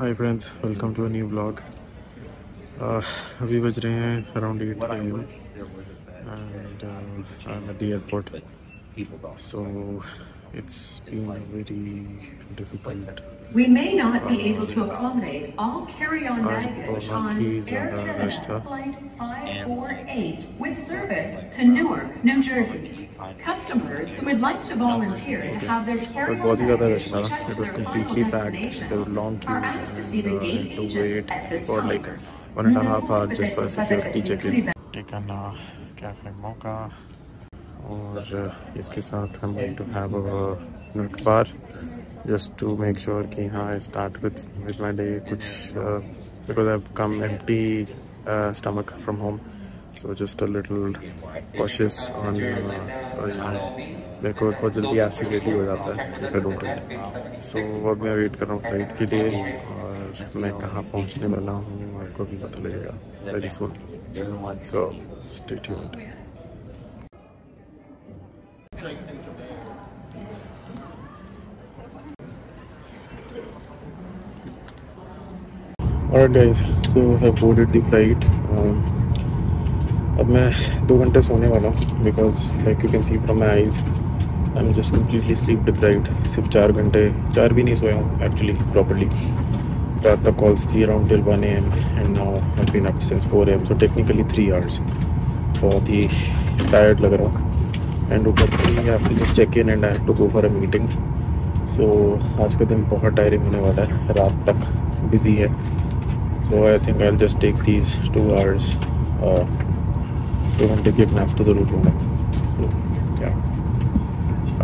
Friends welcome to new blog अभी बज रहे हैं around eight and I am at the airport so it's been very difficult We may not be able to accommodate all carry-on आज baggage बहुत on he Air ज़्यादा rush Canada था Flight 548 with service to Newark, New Jersey. Customers who would like to volunteer to have their So carry-on बहुत ही ज़्यादा baggage rush था checked it to was their final completely packed destination there were long are queues asked to see and the uh, I gate had to agent wait at this for time. like one and a half hour No, just for but security it's check-in pretty taken a cafe mocha और uh, इसके साथ हम going to have a nut bar Just to make sure कि हाँ I start with with my day कुछ because I come empty stomach from home so just a little cautious on मेरे को बहुत जल्दी एसिडिटी हो जाता है सो अब मैं वेट कर रहा हूँ फ़्लाइट के लिए, और मैं कहाँ पहुँचने वाला हूँ, आपको भी पता लगेगा very soon so state Guys, so I boarded the flight. Um, अब मैं दो घंटे सोने वाला हूँ because like you can see from my eyes I am just completely sleep deprived सिर्फ़ चार घंटे चार भी नहीं सोया हूँ एक्चुअली प्रॉपरली रात तक कॉल्स थी around till one AM and now I been up since four AM so technically three hours बहुत ही टायर्ड लग रहा हूँ. एंड ऊपर से I just check in and I have to go for a meeting so आज का दिन बहुत टायरिंग होने वाला है. रात तक बिज़ी है. So I think I'll just take these two hours uh, two घंटे की nap तो ज़रूर लूँगा so yeah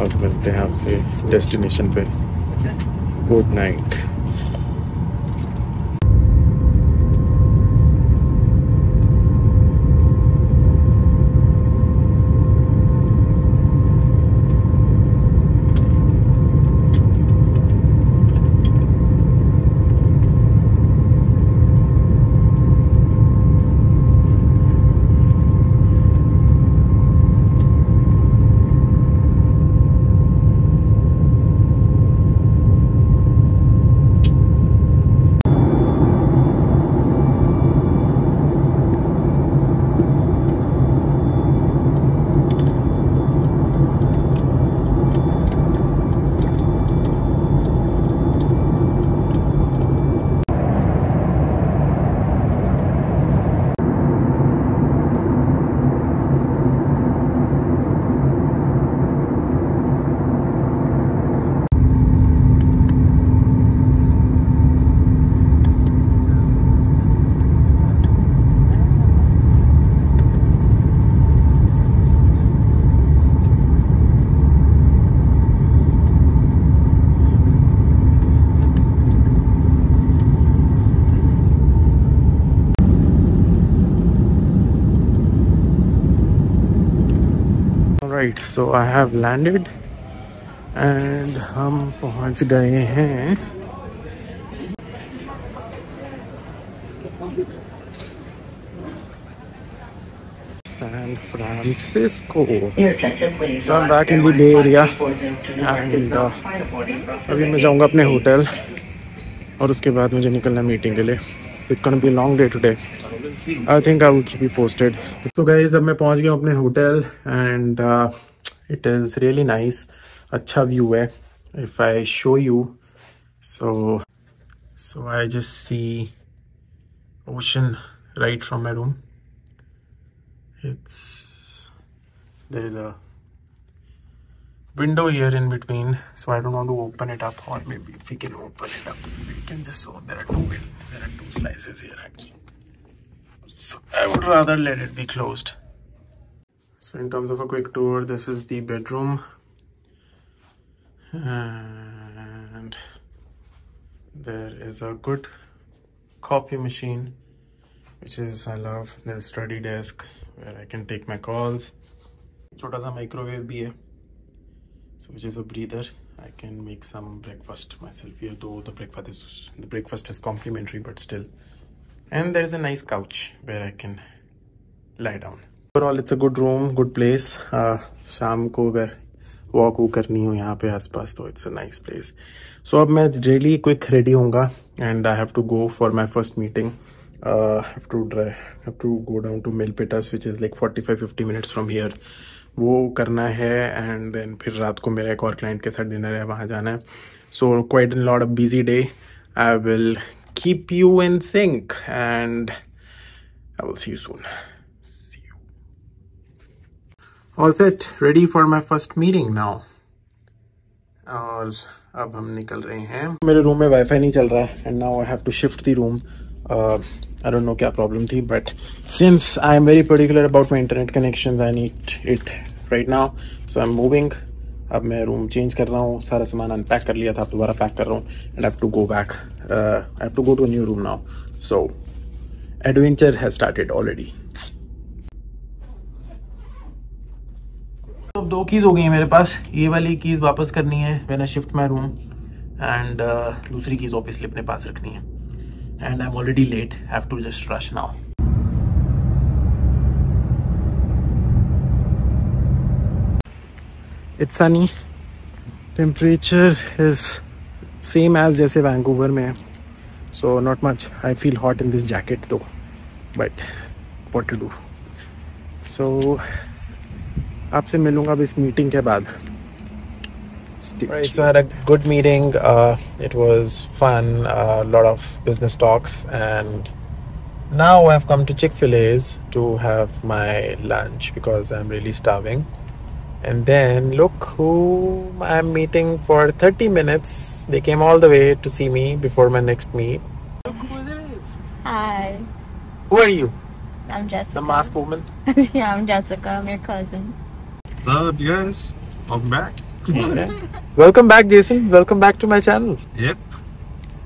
अब मिलते हैं आपसे डेस्टिनेशन पे good night right so I have landed and हम पहुँच गए हैं San Francisco. So I'm back in the Bay Area and uh, अभी मैं जाऊँगा अपने होटल और उसके बाद मुझे निकलना मीटिंग के लिए so it's gonna be a long day today. I think i will keep you posted. So guys I'm pahunch gaya hu hotel and uh, it is really nice. acha view hai if i show you. So so i just see ocean right from my room. It's there is a window here in between so i don't want to open it up or maybe if we can open it up we can just oh there are two win- there are two slices here actually so i would rather let it be closed so in terms of a quick tour this is the bedroom and there is a good coffee machine which is I love there's study desk where I can take my calls छोटा सा microwave भी है So which is a breather I can make some breakfast myself here though the breakfast is the breakfast is complimentary but still and there is a nice couch where I can lie down overall it's a good room good place uh, शाम को अगर walk वो करनी हो यहाँ पे आसपास तो it's a nice place so अब मैं रियली क्विक रेडी होऊँगा and I have to go for my first meeting have to have to go down to Milpitas which is like forty five fifty minutes from here वो करना है and then फिर रात को मेरा एक और क्लाइंट के साथ डिनर है वहाँ जाना है so quite in lot of busy day I will keep you in sync and I will see you soon. See you. All set, ready for my first meeting now. और अब हम निकल रहे हैं मेरे रूम में वाईफाई नहीं चल रहा है and now I have to shift the room I don't know क्या प्रॉब्लम थी but since I am very particular about my internet connection I need it right now so I am moving अब मैं room change कर रहा हूँ, सारा सामान unpack कर लिया था, अब दोबारा पैक कर रहा हूँ and have to go back I have to go to new room now so adventure has started already अब दो कीज हो गई है मेरे पास, ये वाली कीज वापस करनी है when I shift my room and दूसरी कीज ऑब्वियसली अपने पास रखनी है. And I am already late have to just rush now it's sunny temperature is same as जैसे वैंकूवर में है so not much I feel hot in this jacket though but what to do so आपसे मिलूंगा अब इस meeting के बाद Right, so I had a good meeting. Uh, it was fun. A uh, lot of business talks, and now I've come to Chick Fil A's to have my lunch because I'm really starving. And then look who I'm meeting for 30 minutes. They came all the way to see me before my next meet. Look who it is. Hi. Who are you? I'm Jessica. The mask woman? yeah, I'm Jessica. I'm your cousin. What's up, you guys? Welcome back. yeah. Welcome back, Jason. Welcome back to my channel. Yep.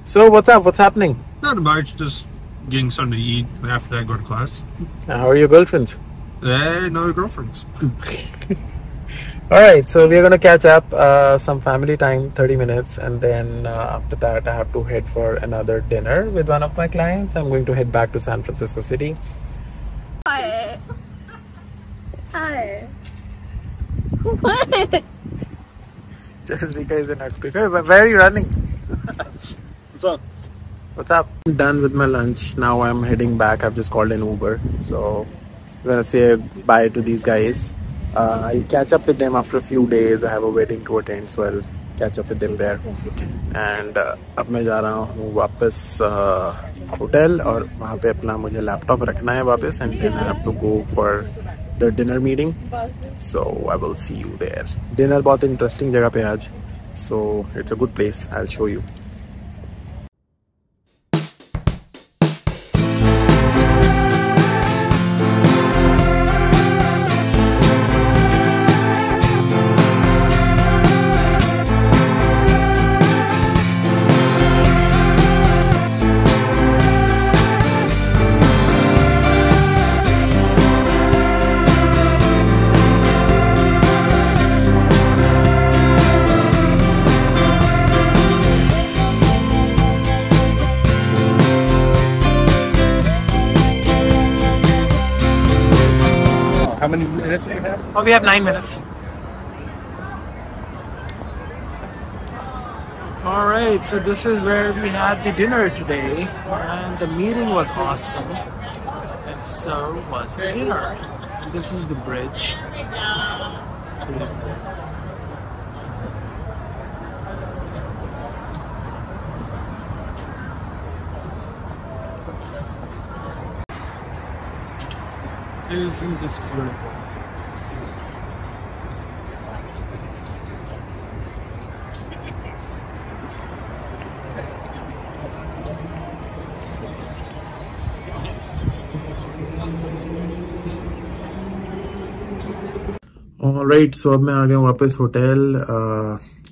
So, what's up? What's happening? Not much. Just getting something to eat. After that, go to class. how are your girlfriends? Eh, no girlfriends. all right so we're gonna catch up uh, some family time 30 minutes and then uh, after that i have to head for another dinner with one of my clients. I'm going to head back to san francisco city. Hi. Hi. What? Jessica is an earthquake where are you running? What's up? What's up? I'm done with my lunch. Now i'm heading back. I've just called an uber. So i'm gonna say bye to these guys uh, I'll catch up with them after a few days. I have a wedding to attend, so I'll catch up with them there. And uh, अब मैं जा रहा हूँ वापस hotel uh, और वहाँ पे अपना मुझे लैपटॉप रखना है वापस and then I have to go for the dinner meeting so I will see you there dinner बहुत इंटरेस्टिंग जगह पे आज. It's a good place I will show you Oh, we have nine minutes. All right, so this is where we had the dinner today, and the meeting was awesome, and so was the dinner. And this is the bridge. Isn't this beautiful? Right so अब मैं आ गया वापस hotel.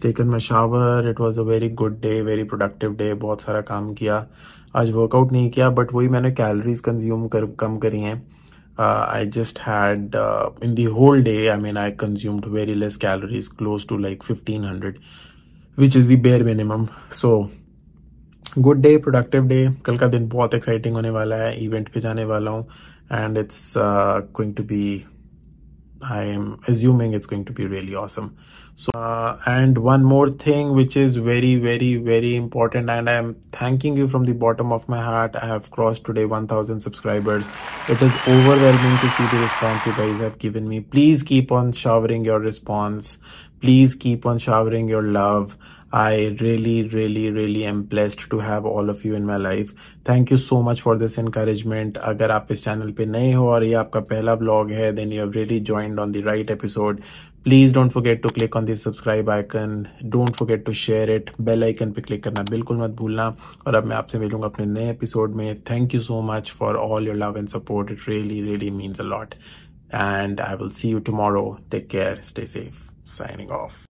Taken my shower it was a very good day very productive day बहुत सारा काम किया। आज वर्कआउट नहीं किया बट वही मैंने कैलोरीज कंज्यूम कर, कम करी हैं। I just had in the whole day I mean I consumed very less calories close to like fifteen hundred which is the bare minimum so good day productive day कल का दिन बहुत exciting होने वाला है इवेंट पे जाने वाला हूँ and it's going to be I am assuming it's going to be really awesome. So, uh, and one more thing, which is very, very, very important, and I'm thanking you from the bottom of my heart. I have crossed today 1000 subscribers. It is overwhelming to see the response you guys have given me. Please keep on showering your response. Please keep on showering your love. I really, really, really am blessed to have all of you in my life. Thank you so much for this encouragement. अगर आप इस channel पे नए हो और ये आपका पहला ब्लॉग है then you have really joined on the right episode. Please don't forget to click on the subscribe icon. Don't forget to share it. Bell icon पे click करना बिल्कुल मत भूलना और अब मैं आपसे मिलूँगा अपने नए एपिसोड में Thank you so much for all your love and support. It really, really means a lot. And I will see you tomorrow. Take care. Stay safe. Signing off.